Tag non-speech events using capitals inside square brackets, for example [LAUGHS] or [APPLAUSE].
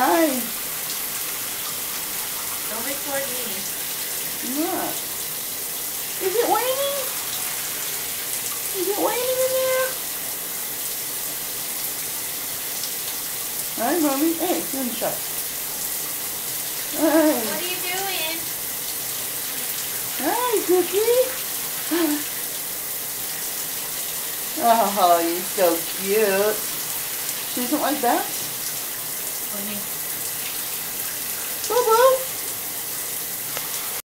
Hi. Don't record me. Look. Is it raining? Is it raining in there? Hi, mommy. Hey, doing shot. What are you doing? Hi, Cookie. [LAUGHS] Oh, you're so cute. She doesn't like that?